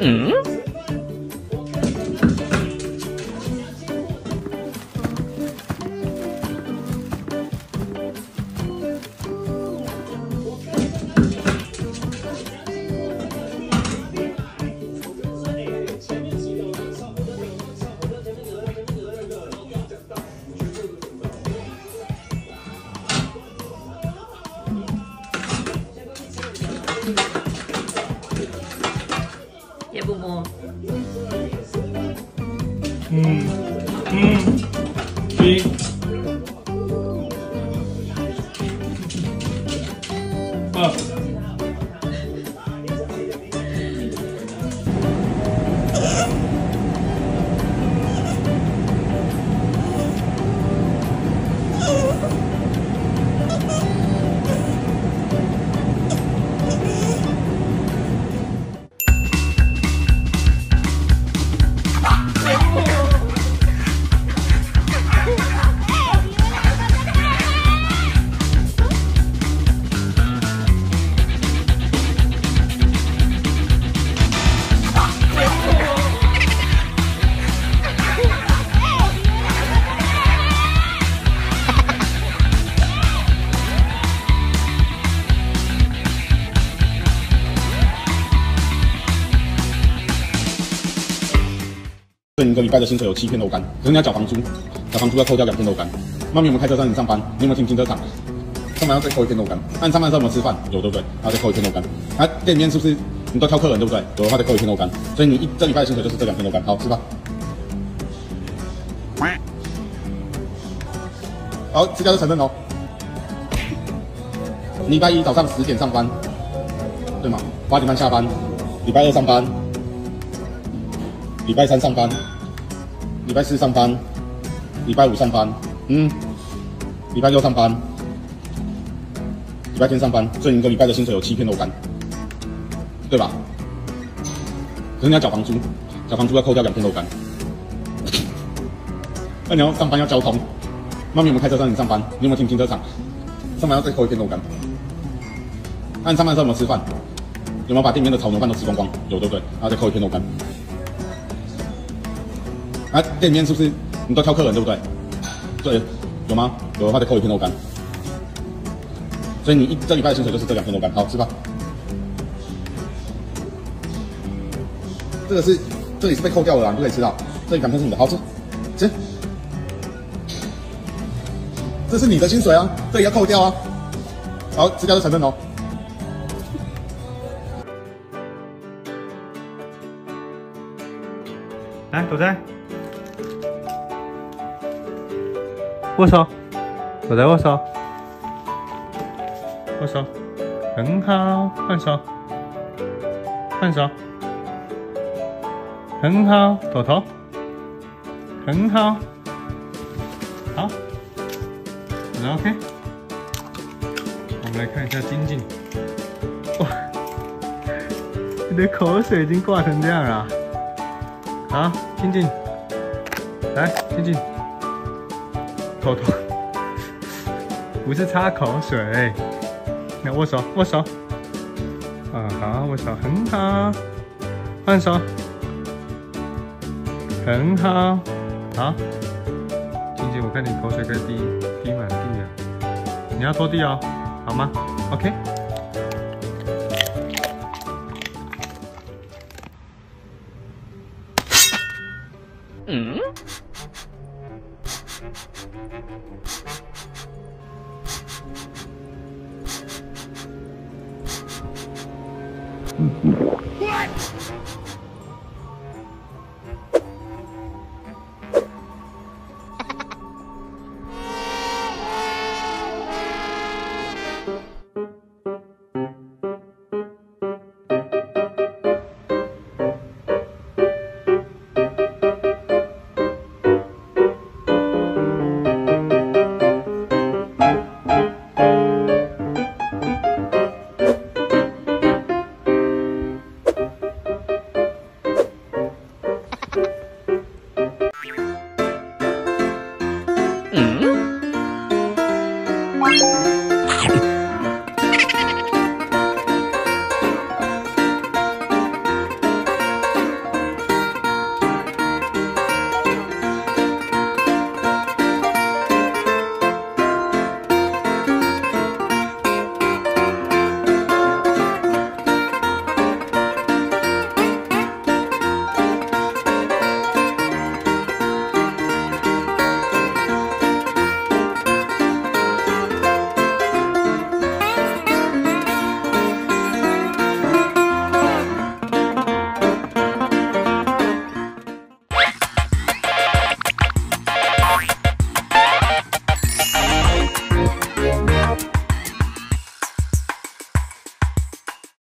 嗯。叶布嗯嗯，一，二，这一个礼拜的薪水有七片肉干，可是你要缴房租，缴房租要扣掉两片肉干。妈咪，我们开车上你上班，你有没有听停车场？上班要再扣一片肉干。那你上班的时候有没有吃饭？有对不对？然后再扣一片肉干。啊，店里面是不是你都挑客人对不对？有的话再扣一片肉干。所以你一这礼拜的薪水就是这两片肉干，好吃吧？好，吃掉就承认哦。礼拜一早上十点上班，对吗？八点半下班。礼拜二上班。礼拜三上班，礼拜四上班，礼拜五上班，嗯，礼拜六上班，礼拜天上班，所以一个礼拜的薪水有七片肉干，对吧？可是你要缴房租，缴房租要扣掉两片肉干。那你要上班要交通，妈咪我们开车上你上班，你有没有停停车场？上班要再扣一片肉干。那你上班的时候有没有吃饭？有没有把店里面的炒牛饭都吃光光？有对不对？然后再扣一片肉干。啊，店里面是不是你都挑客人对不对？对，有吗？有的话再扣一片肉干。所以你一这礼拜的薪水就是这两片肉干，好吃吧？这个是这里是被扣掉的啦，你不可以吃到。这里两片是你的，好吃，吃。这是你的薪水啊，这里要扣掉啊。好，吃掉就承认哦。来，狗仔，握手，狗仔握手，握手，很好，换手，换手，很好，头。头，很好，好，OK，我们来看一下金靖，哇，你的口水已经挂成这样了。好，静静，来，静静，偷偷，不是擦口水，来握手，握手，啊，好，握手，很好，换手，很好，好，静静，我看你口水快滴滴满地了，你要拖地哦，好吗？OK。What?